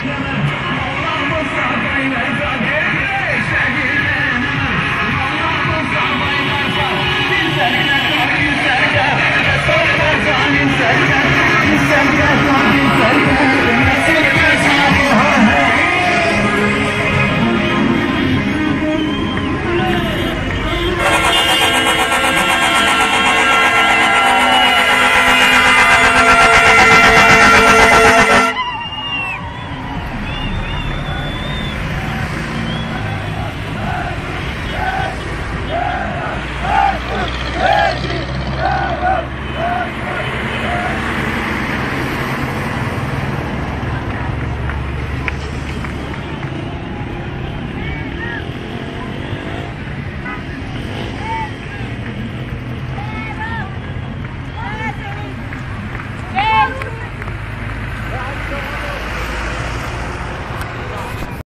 Thank you. Rede!